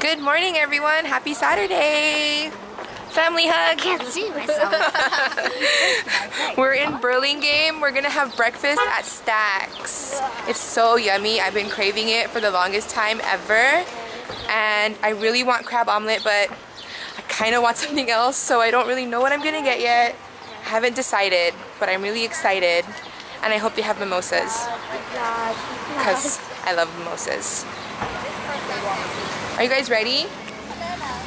Good morning, everyone. Happy Saturday. Family hug. can't see myself. We're in Burlingame. We're gonna have breakfast at Stacks. It's so yummy. I've been craving it for the longest time ever. And I really want crab omelet, but I kind of want something else, so I don't really know what I'm gonna get yet. I haven't decided, but I'm really excited. And I hope they have mimosas, oh because I love mimosas. Are you guys ready?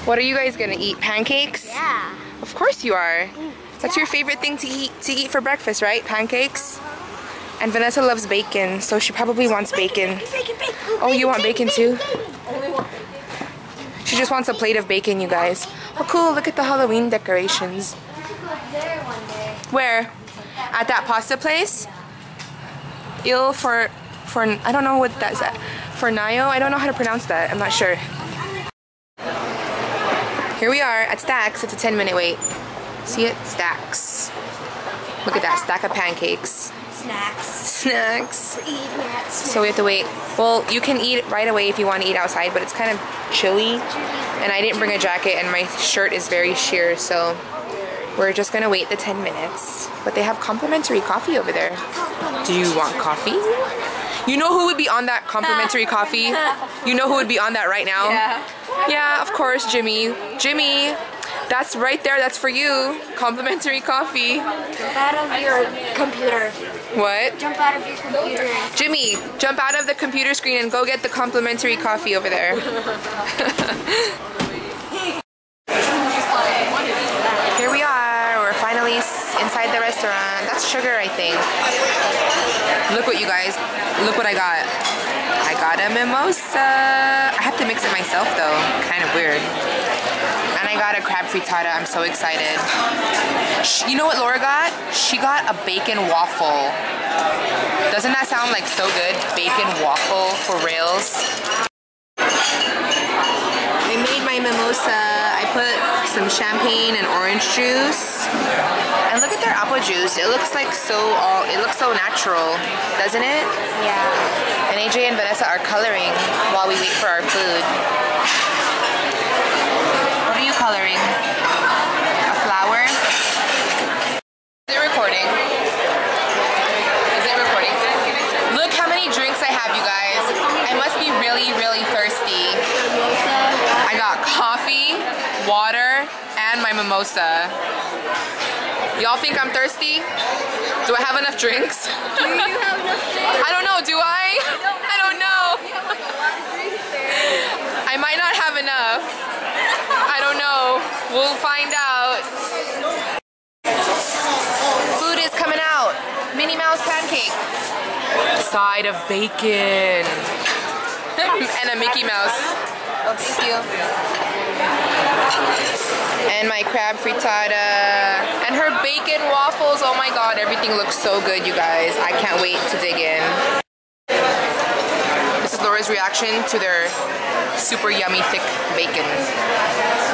What are you guys gonna eat? Pancakes? yeah. Of course you are. Mm. That's your favorite thing to eat to eat for breakfast, right? Pancakes. And Vanessa loves bacon, so she probably wants bacon. Bacon, bacon. Oh, you want bacon too? She just wants a plate of bacon, you guys. Oh, cool! Look at the Halloween decorations. Oh, there one day. Where? At that pasta place? Il for for I don't know what that's at. Fornaio? I don't know how to pronounce that. I'm not sure. Here we are at Stacks. It's a 10 minute wait. See it? Stacks. Look at that stack of pancakes. Snacks. Snacks. So we have to wait. Well, you can eat right away if you want to eat outside, but it's kind of chilly. And I didn't bring a jacket and my shirt is very sheer, so we're just gonna wait the 10 minutes. But they have complimentary coffee over there. Do you want coffee? You know who would be on that complimentary coffee? You know who would be on that right now? Yeah. Yeah, of course, Jimmy. Jimmy, that's right there. That's for you. Complimentary coffee. Jump out of your computer. What? Jump out of your computer. Jimmy, jump out of the computer screen and go get the complimentary coffee over there. Here we are. We're finally inside the restaurant. That's sugar, I think. Look what you guys, look what I got. I got a mimosa. I have to mix it myself though. Kind of weird. And I got a crab frittata. I'm so excited. Sh- You know what Laura got? She got a bacon waffle. Doesn't that sound like so good? Bacon waffle for rails. I made my mimosa. I put some champagne and orange juice. And look at their apple juice. It looks like so all it looks so natural, doesn't it? Yeah. And AJ and Vanessa are coloring while we wait for our food. What are you coloring? A flower? Is it recording? Is it recording? Look how many drinks I have, you guys. I must be really, really thirsty. I got coffee, water, and my mimosa. Y'all think I'm thirsty? Do I have enough drinks? I don't know, do I? I don't know. I might not have enough. I don't know. We'll find out. Food is coming out. Minnie Mouse pancake. Side of bacon. and a Mickey Mouse. Oh, thank you. And my crab frittata. And her bacon waffles. Oh my god, everything looks so good, you guys. I can't wait to dig in. This is Laura's reaction to their super yummy thick bacon.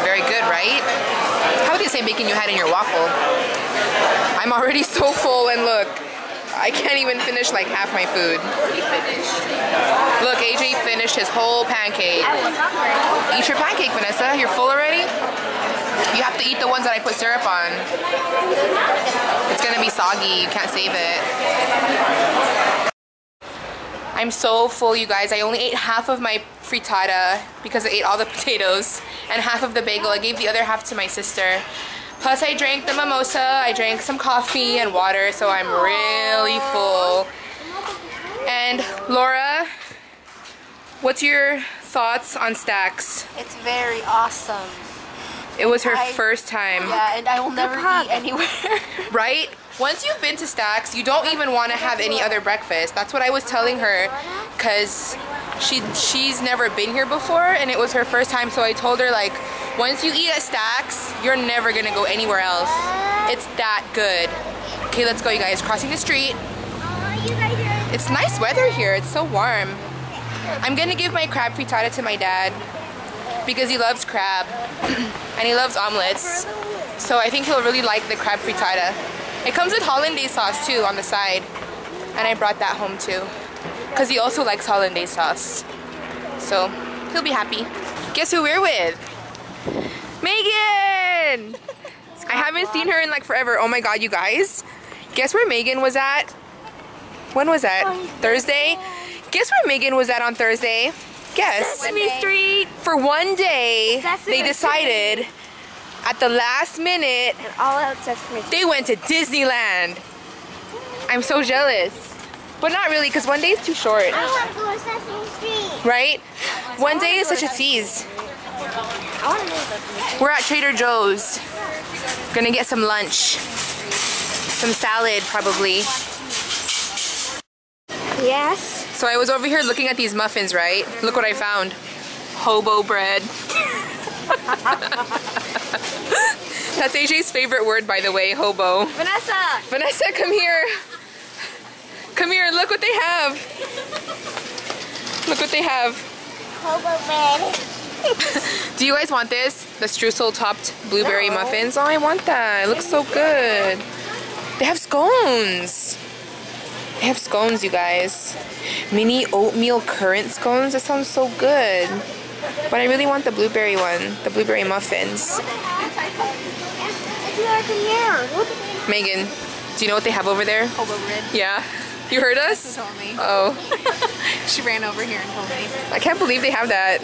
Very good, right? How would you say bacon you had in your waffle? I'm already so full and look, I can't even finish like half my food. Look, AJ finished his whole pancake. I was hungry. Eat your pancake, Vanessa. You're full already? You have to eat the ones that I put syrup on. It's gonna be soggy. You can't save it. I'm so full, you guys. I only ate half of my frittata because I ate all the potatoes and half of the bagel. I gave the other half to my sister. Plus, I drank the mimosa. I drank some coffee and water, so I'm really full. And Laura, what's your thoughts on Stacks? It's very awesome. It was her I- first time, Yeah, and I will never eat anywhere. right? Once you've been to Stacks, you don't even want to have any other breakfast. That's what I was telling her, cause she she's never been here before, and it was her first time. So I told her like, once you eat at Stacks, you're never gonna go anywhere else. It's that good. Okay, let's go, you guys. Crossing the street. It's nice weather here. It's so warm. I'm gonna give my crab frittata to my dad because he loves crab and he loves omelets. So I think he'll really like the crab frittata. It comes with hollandaise sauce too on the side. And I brought that home too. Because he also likes hollandaise sauce. So he'll be happy. Guess who we're with? Megan! I haven't seen her in like forever. Oh my god, you guys. Guess where Megan was at? When was that? Thursday? Guess where Megan was at on Thursday? Guess. Sesame Street. For one day, Sesame they decided at the last minute And all out Sesame Street. they went to Disneyland. I'm so jealous. But not really, because one day is too short, I want to go to Sesame Street. right? One day is such a tease. I want to go Sesame Street. We're at Trader Joe's. Gonna get some lunch. Some salad, probably. Yes. So I was over here looking at these muffins, right? Look what I found. Hobo bread. That's AJ's favorite word, by the way, hobo. Vanessa! Vanessa, come here. Come here, look what they have. Look what they have. Do you guys want this? The streusel topped blueberry muffins? Oh, I want that. It looks so good. They have scones. They have scones, you guys. Mini oatmeal currant scones. That sounds so good. But I really want the blueberry one, the blueberry muffins. It's American here. Megan, do you know what they have over there? Hobo. Yeah. You heard us? Told me. Oh, She ran over here and told me. I can't believe they have that.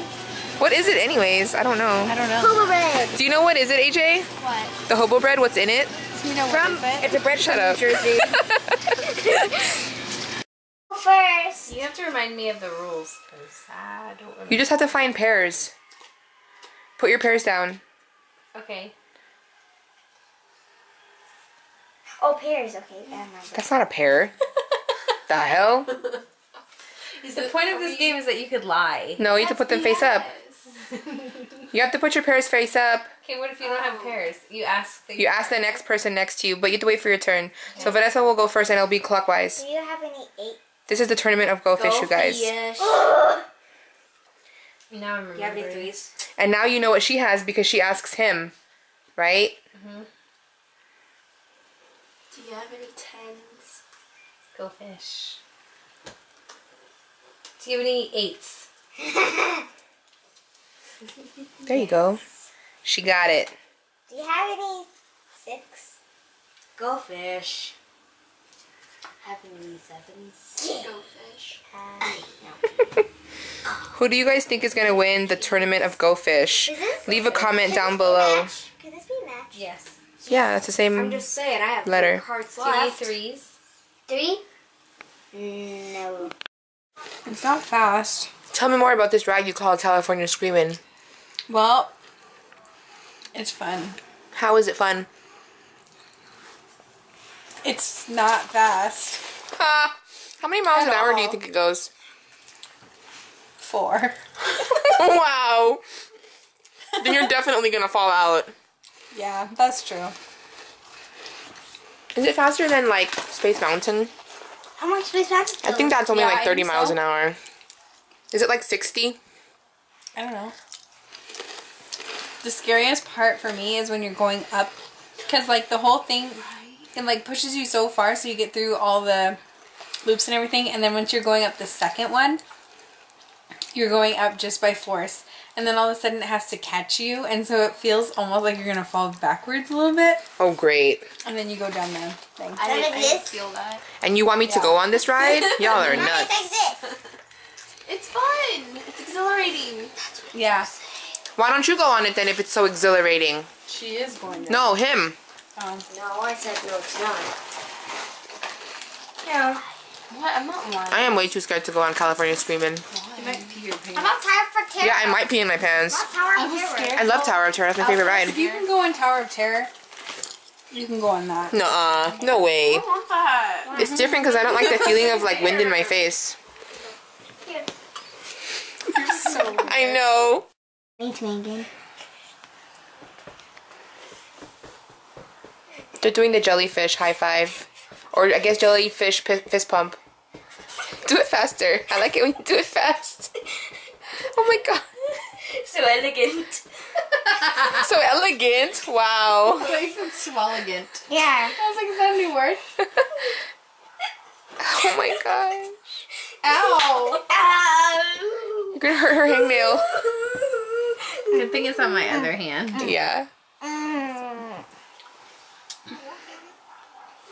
What is it anyways? I don't know. I don't know. Hobo bread. Do you know what is it, AJ? What? The hobo bread, what's in it? You know From, what is it's a bread Shut from up. New Jersey. First. you have to remind me of the rules, because I don't remember. You just have to find pears. Put your pears down. Okay. Oh, pears. Okay, I remember. That's not a pear. the hell? The point of this game is that you could lie. No, you have to put them face up. You have to put your pairs face up. Okay, what if you don't have oh. pairs? You ask the You ask the next person next to you, but you have to wait for your turn. So Vanessa will go first and it'll be clockwise. Do you have any eight? This is the tournament of Go Fish, you guys. Now I'm remembering. And now you know what she has because she asks him, right? Mm-hmm. Do you have any tens? Go fish. Do you have any eights? There you go. She got it. Do you have any six? Go fish. Have any sevens? Go fish. Uh, Who do you guys think is going to win the tournament of Go Fish? Leave a comment Could down this be below. match? Could this be match? Yes. Yeah, that's the same. I'm just saying, I have Letter. three cards Do left. threes? Three? No. It's not fast. Tell me more about this ride you call California Screaming. Well, it's fun. How is it fun? It's not fast. Ah, how many miles At an hour do you think it goes? Four. wow. then you're definitely gonna fall out. Yeah, that's true. Is it faster than like Space Mountain? How much space Mountain? I think that's only Yeah, like 30 miles so. an hour. Is it like 60? I don't know. The scariest part for me is when you're going up, because like the whole thing, it like pushes you so far, so you get through all the loops and everything, and then once you're going up the second one, you're going up just by force, and then all of a sudden it has to catch you, and so it feels almost like you're gonna fall backwards a little bit, Oh, great. and then you go down the thing. I None didn't, I this? feel that. And you want me to go on this ride? Y'all are nuts. It's fun. It's exhilarating. Yeah, Why don't you go on it then if it's so exhilarating? she is going down. No, him. Oh. No, I said no, it's not. No. What? I'm not one. I am way too scared to go on California Screaming. You might pee your pants. I'm not tired for terror. Yeah, I might pee in my pants. I'm I was scared. I love Tower of Terror. That's my favorite ride. If you can go on Tower of Terror, you can go on that. No, uh, No way. want that. It's different because I don't like the feeling of like wind in my face. So I know. Thanks, Megan. They're doing the jellyfish high five. Or I guess jellyfish fist pump. Do it faster. I like it when you do it fast. Oh my god. So elegant. So elegant. Wow. I said swalligant. Yeah. I was like, is that a new word? Oh my gosh. Ow! Ow. You're gonna hurt her hangnail. Good thing it's on my other hand. Yeah.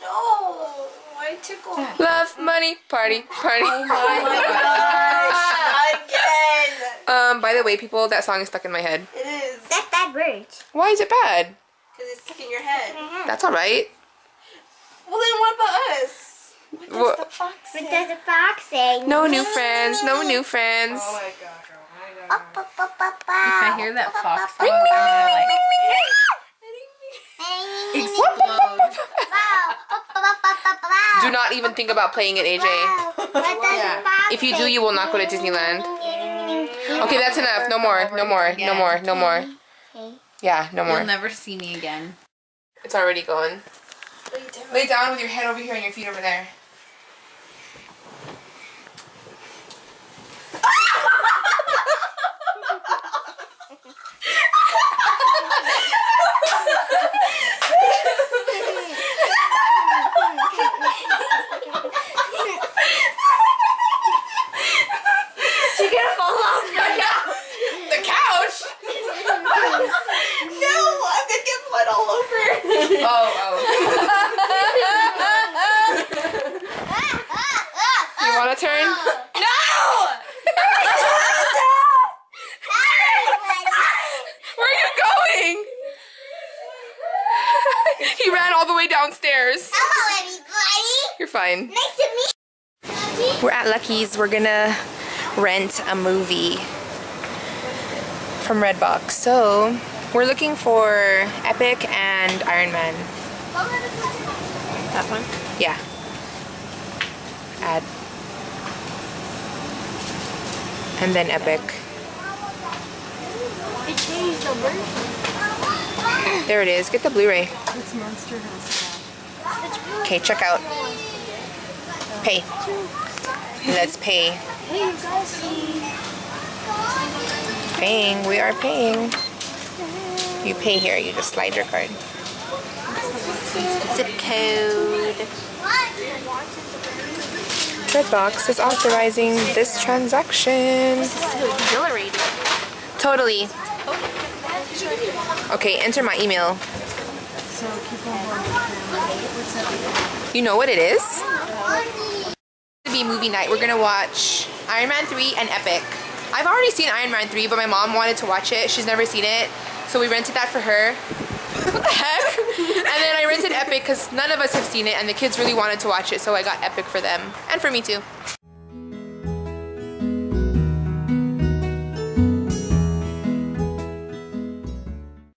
No, I tickle. Love, money, party, party. Oh my gosh, again. Um, by the way, people, that song is stuck in my head. It is. That's bad words. Why is it bad? Because it's stuck in your head. That's alright. Well, then what about us? What does Wha- the fox What does the fox say? No new friends, no new friends. Oh my god, girl. I know. Up, up, up, up, If I hear that fox song, I'm gonna like explode. Do not even think about playing it, AJ. If you do, you will not go to Disneyland. Okay, that's enough. No more, no more, no more, no more. Yeah, no more. You'll never see me again. It's already going. What are you doing? Lay down with your head over here and your feet over there. You're gonna fall off. The couch? No, I'm gonna get blood all over. Oh, oh. You want to turn? no! Where are you going? he ran all the way downstairs. Hello, everybody. You're fine. Nice to meet you. We're at Lucky's. We're gonna rent a movie from Redbox. So we're looking for Epic and Iron Man. That one? Yeah. Add. And then Epic. They changed the version. There it is. Get the Blu-ray. It's Monster House. Okay, check out. Pay. Let's pay. Hey, you guys see? Paying. We are paying. You pay here. You just slide your card. Zip code. Redbox is authorizing this transaction. Exhilarating. Totally. Okay, enter my email. You know what it is? to be movie night. We're gonna watch Iron Man 3 and Epic. I've already seen Iron Man 3, but my mom wanted to watch it. She's never seen it. So we rented that for her. What the heck? and then I rented Epic because none of us have seen it and the kids really wanted to watch it. So I got Epic for them. And for me too.